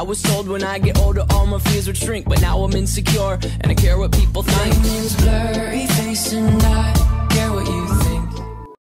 I was told when I get older all my fears would shrink, but now I'm insecure and I care what people think.